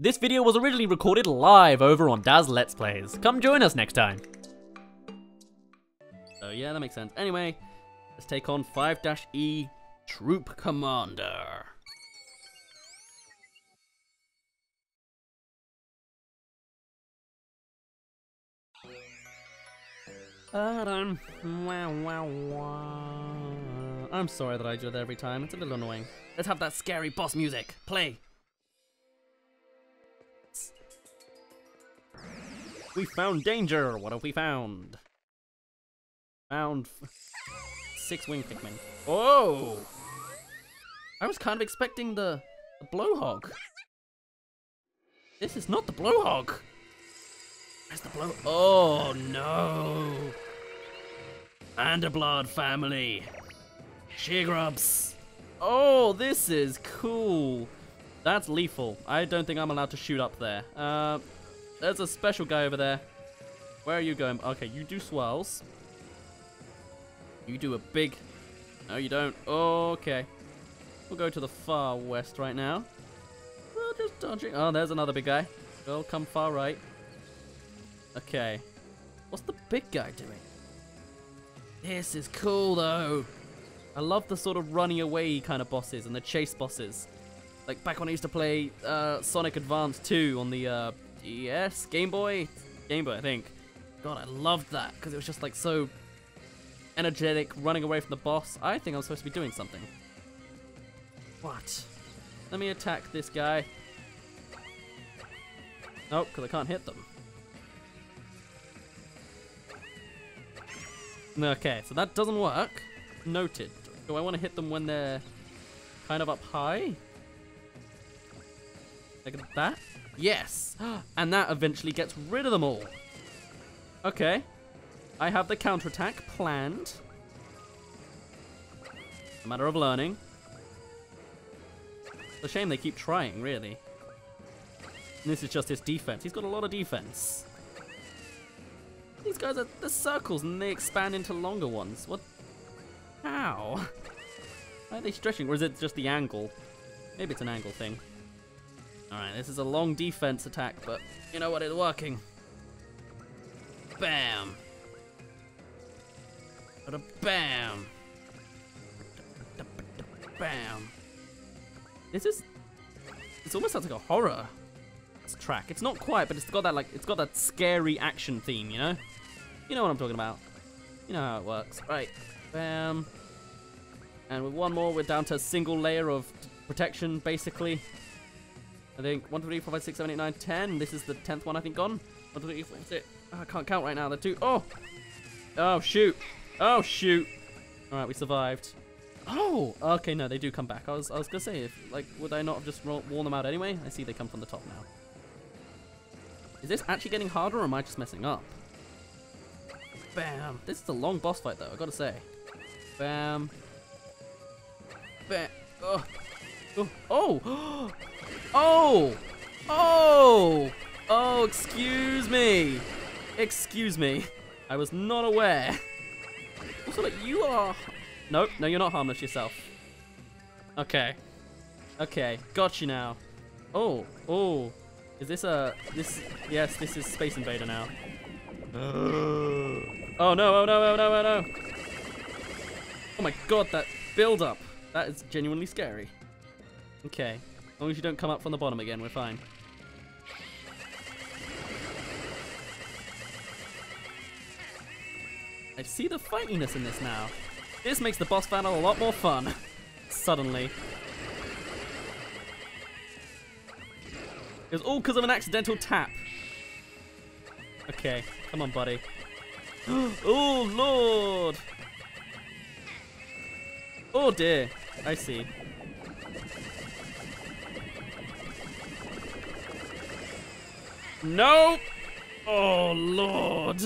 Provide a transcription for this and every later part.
This video was originally recorded live over on Dazz Let's Plays. Come join us next time. So yeah, that makes sense. Anyway, let's take on 5-E Troop Commander. Wow. I'm sorry that I do that every time. It's a little annoying. Let's have that scary boss music. Play. We found danger. What have we found? Found six wing Pikmin. Oh! I was kind of expecting the, the blowhog. This is not the blowhog. Where's the blow? Oh no! Mandiblard family. Sheargrubs. Oh, this is cool. That's lethal. I don't think I'm allowed to shoot up there. Uh, there's a special guy over there. Where are you going? Okay, you do swirls. You do a big... No, you don't. Okay. We'll go to the far west right now. Oh, just dodging. Oh, there's another big guy. Go come far right. Okay. What's the big guy doing? This is cool, though. I love the sort of running away kind of bosses and the chase bosses. Like back when I used to play uh, Sonic Advance 2 on the uh, DS Game Boy? Game Boy, I think. God, I loved that because it was just like so energetic, running away from the boss. I think I'm supposed to be doing something. What? Let me attack this guy. Nope, because I can't hit them. Okay, so that doesn't work. Noted. Do I want to hit them when they're kind of up high? Like that? Yes! And that eventually gets rid of them all. Okay. I have the counterattack planned. A matter of learning. It's a shame they keep trying, really. And this is just his defense. He's got a lot of defense. These guys are the circles and they expand into longer ones. What? How? Why are they stretching? Or is it just the angle? Maybe it's an angle thing. Alright, this is a long defense attack, but you know what? It's working. Bam. Bam. Bam. This is... This almost sounds like a horror track. It's not quite, but it's got that like it's got that scary action theme, you know? You know what I'm talking about. You know how it works. Right. Bam. And with one more, we're down to a single layer of protection, basically. I think 1, 2, 3, 4, 5, 6, 7, 8, 9, 10. This is the 10th one, I think, gone. 1, 2, 3, 4, 5, 6. Oh, I can't count right now. The two. Oh! Oh, shoot. Oh, shoot. Alright, we survived. Oh! Okay, no, they do come back. I was, I was gonna say, if, like, would I not have just worn them out anyway? I see they come from the top now. Is this actually getting harder or am I just messing up? Bam. This is a long boss fight though, I gotta say. Bam. Bam. Oh. Oh. Oh. Oh. Oh. Oh, excuse me. Excuse me. I was not aware. Also, like, you are... Nope, no, you're not harmless yourself. Okay. Okay, got you now. Oh, oh. Is this a this? Yes, this is Space Invader now. oh no! Oh no! Oh no! Oh no! Oh my god! That build up. That is genuinely scary. Okay, as long as you don't come up from the bottom again, we're fine. I see the fightiness in this now. This makes the boss battle a lot more fun. Suddenly. It was all because of an accidental tap. Okay, come on, buddy. oh, Lord! Oh, dear. I see. Nope! Oh, Lord!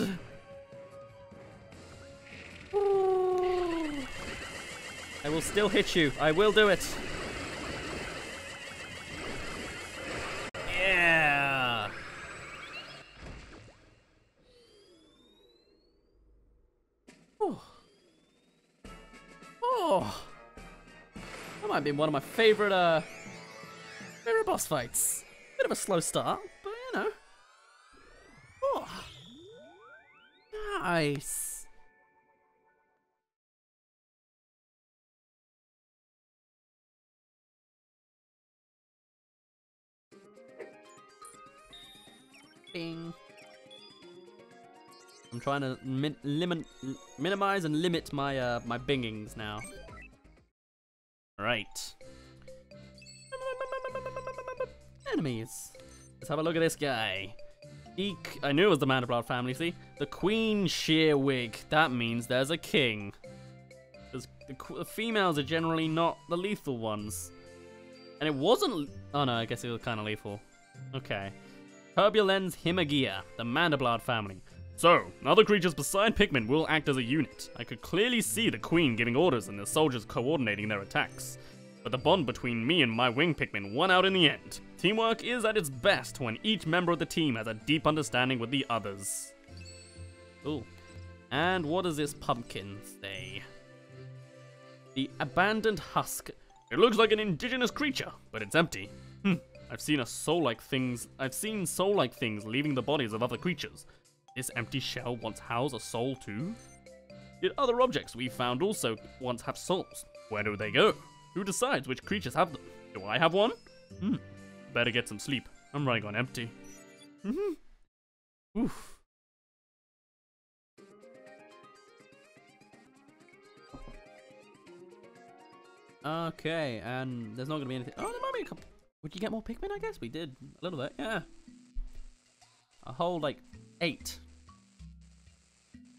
I will still hit you. I will do it. Yeah. Oh. Oh. That might be one of my favorite, uh, favorite boss fights. Bit of a slow start, Nice. Bing. I'm trying to min limit, minimize and limit my uh, my bingings now. Right. Enemies. Let's have a look at this guy. Eek. I knew it was the Mandiblard family, see? The Queen Shearwig. That means there's a king. The, the females are generally not the lethal ones. And it wasn't... Oh no, I guess it was kind of lethal. Okay. Turbulens Himagia, the Mandiblard family. So, other creatures beside Pikmin will act as a unit. I could clearly see the Queen giving orders and the soldiers coordinating their attacks. But the bond between me and my wing Pikmin won out in the end. Teamwork is at its best when each member of the team has a deep understanding with the others. Cool. And what does this pumpkin say? The abandoned husk. It looks like an indigenous creature, but it's empty. Hmm. I've seen a soul-like things. I've seen soul-like things leaving the bodies of other creatures. This empty shell once housed a soul too? Did other objects we found also once have souls? Where do they go? Who decides which creatures have them? Do I have one? Hmm. Better get some sleep. I'm running on empty. Mm-hmm. Oof. Okay, and there's not gonna be anything. Oh, there might be a couple. Would you get more Pikmin? I guess we did a little bit. Yeah. A whole like eight,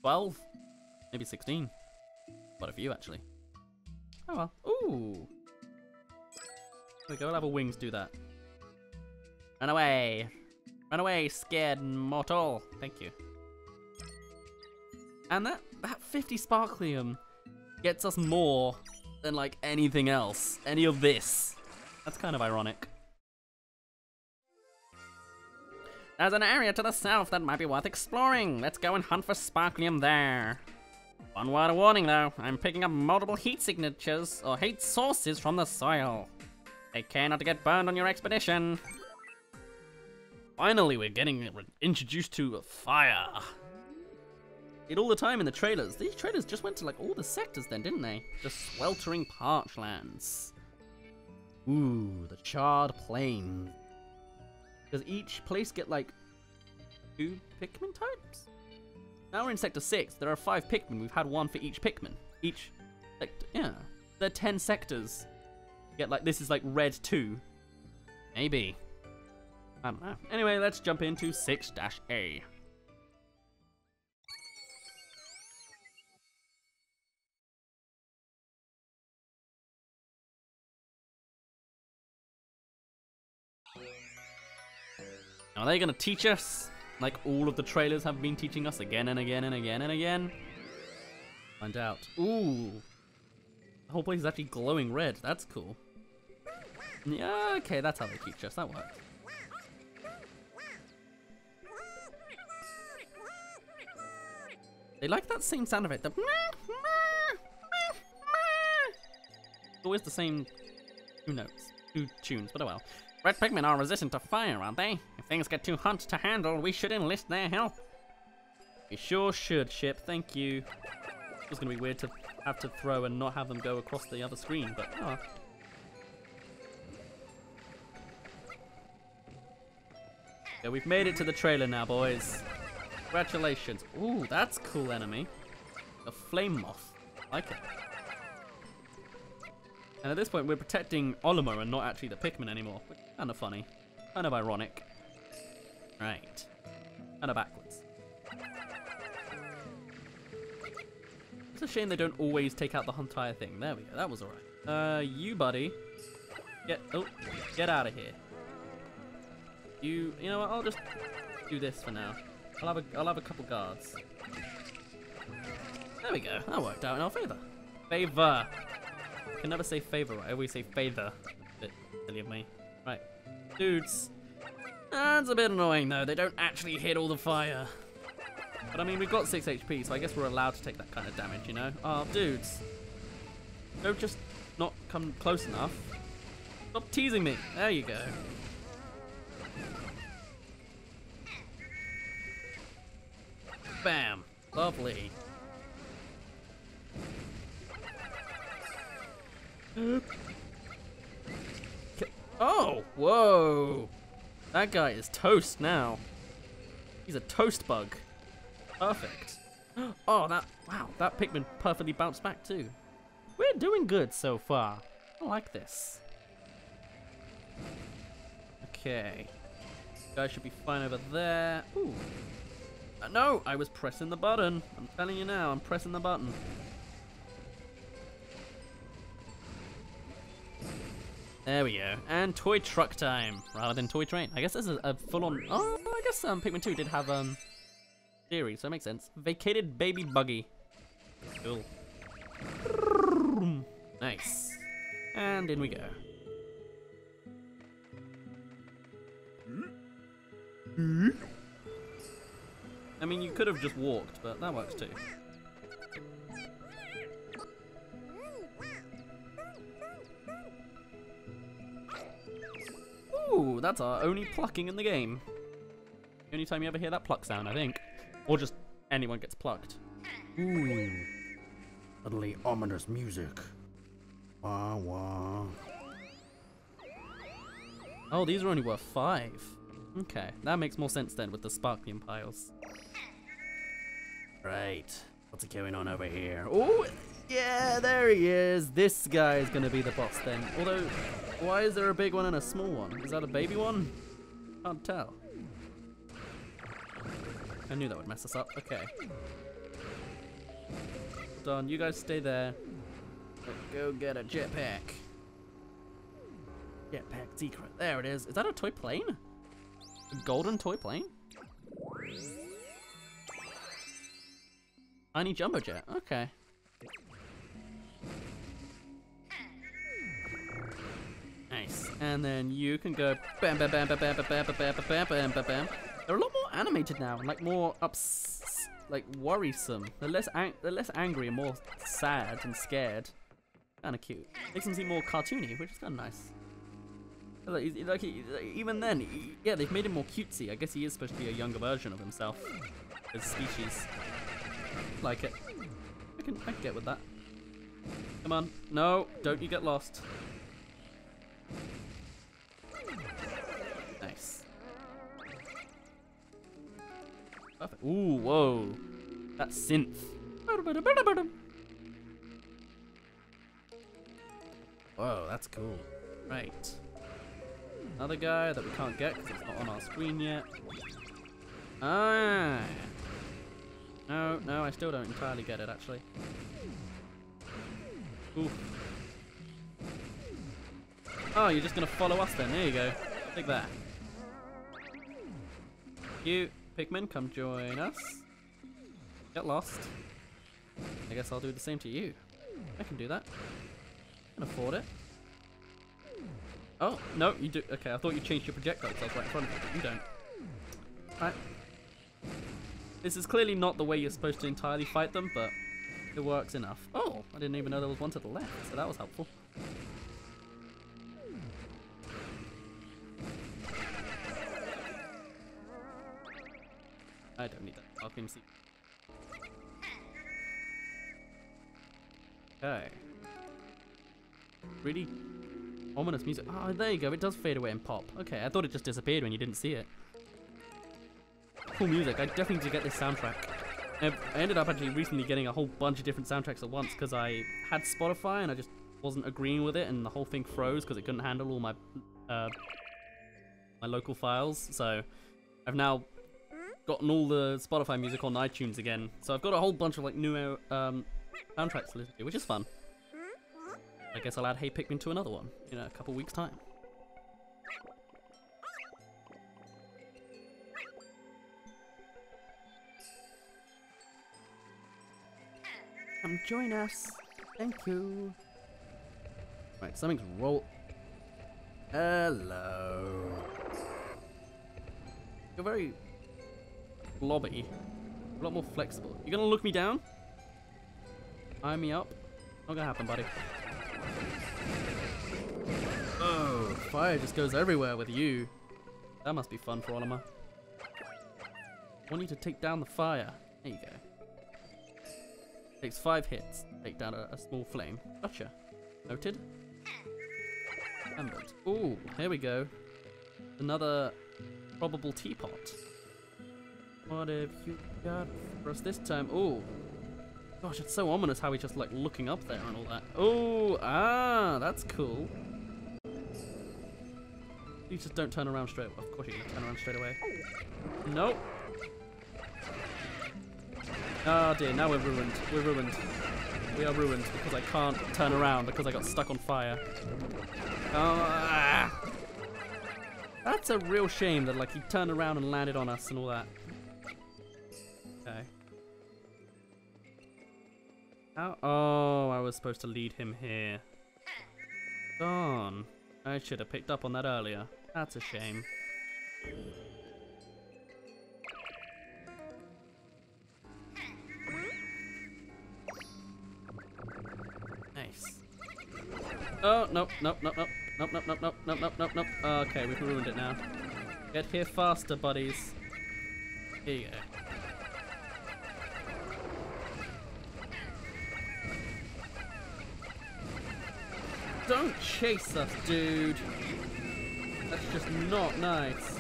twelve, maybe sixteen. Quite a few actually. Oh well. Ooh. We go. I'll have a wings do that. Run away. Run away, scared mortal. Thank you. And that, that 50 Sparklium gets us more than like anything else. Any of this. That's kind of ironic. There's an area to the south that might be worth exploring. Let's go and hunt for Sparklium there. One word of warning though, I'm picking up multiple heat signatures, or heat sources from the soil. Take care not to get burned on your expedition. Finally, we're getting introduced to fire. It all the time in the trailers. These trailers just went to like all the sectors then, didn't they? The sweltering parchlands. Ooh, the charred plain. Does each place get like two Pikmin types? Now we're in Sector 6. There are five Pikmin. We've had one for each Pikmin. Each sector. Yeah. There are 10 sectors. get like, this is like red 2. Maybe. I don't know. Anyway, let's jump into 6-A. Are they gonna teach us? Like all of the trailers have been teaching us again and again and again and again? Find out. Ooh. The whole place is actually glowing red. That's cool. Yeah, okay, that's how they teach us. That works. They like that same sound effect. The always the same two notes, two tunes, but oh well. Red Pikmin are resistant to fire, aren't they? If things get too hot to handle, we should enlist their help. We sure should, Ship. Thank you. It's gonna be weird to have to throw and not have them go across the other screen, but oh. Yeah, we've made it to the trailer now, boys. Congratulations. Ooh, that's cool enemy. A flame moth. I like it. And at this point, we're protecting Olimar and not actually the Pikmin anymore. Kind of funny. Kind of ironic. Right. Kind of backwards. It's a shame they don't always take out the entire thing. There we go. That was alright. Uh, you, buddy. Get, oh, get out of here. You, you know what? I'll just do this for now. I'll have a, I'll have a couple guards. There we go. That worked out in our favor. Favor can never say favor. I always say favor. Bit silly of me. Right. Dudes. That's a bit annoying though. They don't actually hit all the fire. But I mean, we've got 6 HP, so I guess we're allowed to take that kind of damage, you know? Oh, dudes. Don't just not come close enough. Stop teasing me. There you go. Bam. Lovely. Oh, whoa. That guy is toast now. He's a toast bug. Perfect. Oh, that, wow, that Pikmin perfectly bounced back too. We're doing good so far. I like this. Okay. Guy should be fine over there. Ooh. Uh, no, I was pressing the button. I'm telling you now, I'm pressing the button. There we go. And toy truck time, rather than toy train. I guess this is a full-on... Oh, I guess um, Pikmin 2 did have um theory, so it makes sense. Vacated baby buggy. Cool. Nice. And in we go. I mean, you could have just walked, but that works too. That's our only plucking in the game. Only time you ever hear that pluck sound, I think. Or just anyone gets plucked. Ooh. Suddenly ominous music. Wah wah. Oh, these are only worth five. Okay, that makes more sense then with the sparkling piles. Right. What's going on over here? Oh, yeah, there he is. This guy is going to be the boss then. Although, why is there a big one and a small one? Is that a baby one? Can't tell. I knew that would mess us up. Okay. Done. You guys stay there. Let's go get a jetpack. Jetpack secret. There it is. Is that a toy plane? A golden toy plane? I need jumbo jet. Okay. And then you can go bam bam bam bam bam bam bam bam bam bam bam bam. They're a lot more animated now, like more ups, like worrisome. They're less they're less angry and more sad and scared. Kind of cute. Makes them seem more cartoony, which is kind of nice. Like, like, even then, he, yeah, they've made him more cutesy. I guess he is supposed to be a younger version of himself as species. Like it. I can, I can get with that. Come on. No, don't you get lost. Perfect. Ooh, whoa. That synth. Whoa, that's cool. Right. Another guy that we can't get because it's not on our screen yet. Ah. No, no, I still don't entirely get it, actually. Ooh. Oh, you're just going to follow us then. There you go. Take that. You, Pikmin, come join us. Get lost. I guess I'll do the same to you. I can do that. I can afford it. Oh, no, you do. Okay, I thought you changed your projectile because I was right in front of you, but you don't. Right. This is clearly not the way you're supposed to entirely fight them, but it works enough. Oh, I didn't even know there was one to the left, so that was helpful. I don't need that. I'll can see. Okay. Really ominous music. Oh, there you go. It does fade away and pop. Okay, I thought it just disappeared when you didn't see it. Cool music. I definitely need to get this soundtrack. I ended up actually recently getting a whole bunch of different soundtracks at once because I had Spotify and I just wasn't agreeing with it and the whole thing froze because it couldn't handle all my uh, my local files. So I've now gotten all the Spotify music on iTunes again. So I've got a whole bunch of like new um, soundtracks to listen to, which is fun. I guess I'll add Hey Pikmin to another one in a couple weeks' time. Come join us. Thank you. Right, something's roll. Hello. You're very blobby. A lot more flexible. You gonna look me down? Eye me up? Not gonna happen, buddy. Oh, fire just goes everywhere with you. That must be fun for Olimar. I want you to take down the fire. There you go. Takes five hits. To take down a, a small flame. Gotcha. Noted. Remembered. Ooh, here we go. Another probable teapot. What have you got for us this time? Oh, Gosh, it's so ominous how he's just like looking up there and all that. Oh, ah, that's cool. You just don't turn around straight. Of course you can turn around straight away. Nope. Oh dear, now we're ruined. We're ruined. We are ruined because I can't turn around because I got stuck on fire. Oh, ah. That's a real shame that like he turned around and landed on us and all that. Okay. How? Oh, I was supposed to lead him here. Darn. I should have picked up on that earlier. That's a shame. Nice. Oh, nope, nope, nope, nope. Nope, nope, nope, nope, nope, nope, nope, nope. Okay, we've ruined it now. Get here faster, buddies. Here you go. Don't chase us, dude. That's just not nice.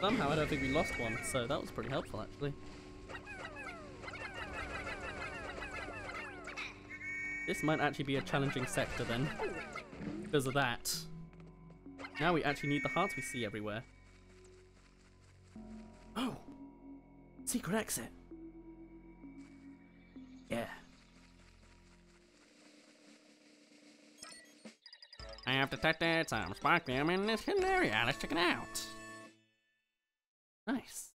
Somehow I don't think we lost one, so that was pretty helpful actually. This might actually be a challenging sector then, because of that. Now we actually need the hearts we see everywhere. Oh! Secret exit! Yeah. I have detected some sparklium in this hidden area. Let's check it out. Nice.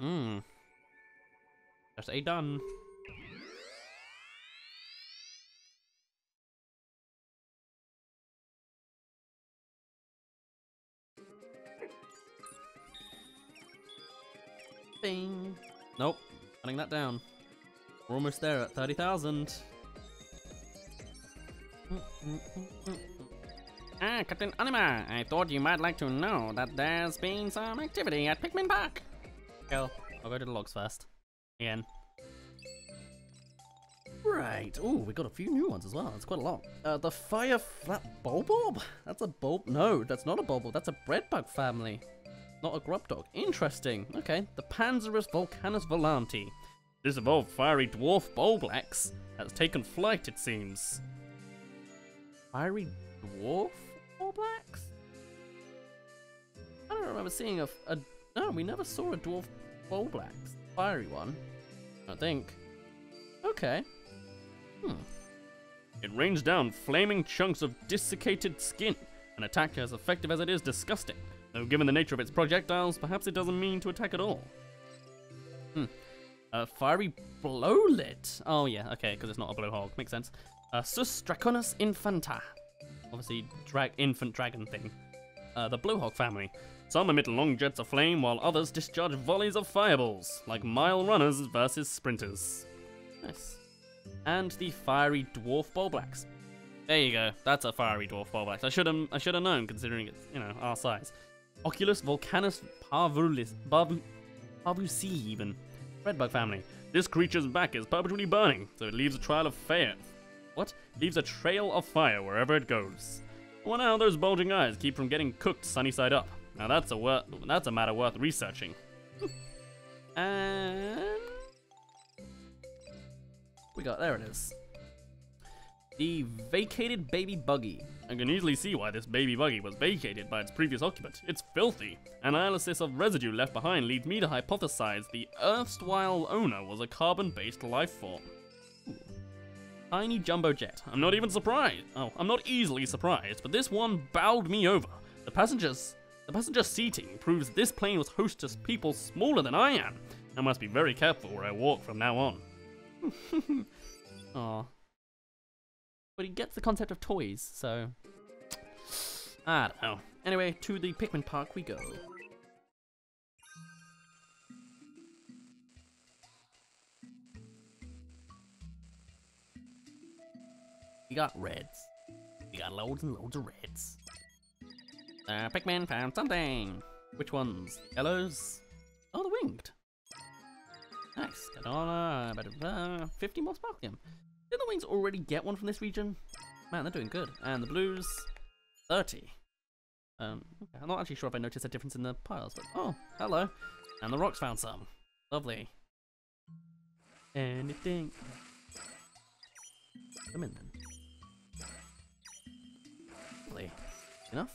Mm. Just a done. Bing. Nope. Cutting that down. We're almost there at 30,000. Ah, Captain Anima, I thought you might like to know that there's been some activity at Pikmin Park. Go. I'll go to the logs first. Again. Right. Oh, we got a few new ones as well. That's quite a lot. Uh, the fire flat bulborb? That's a bulb. No, that's not a bulborb. That's a breadbug family. Not a grub dog. Interesting. Okay. The Panzerus volcanus volanti. This evolved fiery dwarf bulblax has taken flight, it seems. Fiery dwarf bulblax? I don't remember seeing a, a. No, we never saw a dwarf bulblax. Fiery one. I think. Okay. Hmm. It rains down flaming chunks of desiccated skin, an attack as effective as it is disgusting. Though given the nature of its projectiles, perhaps it doesn't mean to attack at all. Hmm. A fiery blowlet. Oh yeah, okay, because it's not a blowhog. Makes sense. Uh, Sus Draconis infanta. Obviously, drag infant dragon thing. Uh, the blowhog family. Some emit long jets of flame, while others discharge volleys of fireballs, like mile runners versus sprinters. Nice. And the fiery dwarf bulblax. There you go. That's a fiery dwarf bulblax. I should have I should have known, considering it's you know our size. Oculus volcanus parvulis parvu, parvusi even. Redbug family. This creature's back is perpetually burning, so it leaves a trail of fire. What? Leaves a trail of fire wherever it goes. Well, now those bulging eyes keep from getting cooked sunny side up. Now that's a that's a matter worth researching. and we got there it is. The vacated baby buggy. I can easily see why this baby buggy was vacated by its previous occupant. It's filthy. Analysis of residue left behind leads me to hypothesize the erstwhile owner was a carbon-based life form. Tiny jumbo jet. I'm not even surprised. Oh, I'm not easily surprised, but this one bowed me over. The passengers, the passenger seating proves this plane was host to people smaller than I am. I must be very careful where I walk from now on. Aw. But he gets the concept of toys, so. I don't know. Anyway, to the Pikmin Park we go. We got reds. We got loads and loads of reds. The Pikmin found something. Which ones? The Yellows? Oh, the winged. Nice. Kadana, blah, blah, blah. 50 more Sparklium. Did the wings already get one from this region? Man, they're doing good. And the blues, 30. Um, okay, I'm not actually sure if I noticed a difference in the piles, but oh, hello. And the rocks found some. Lovely. Anything. Come in then. Lovely. Enough?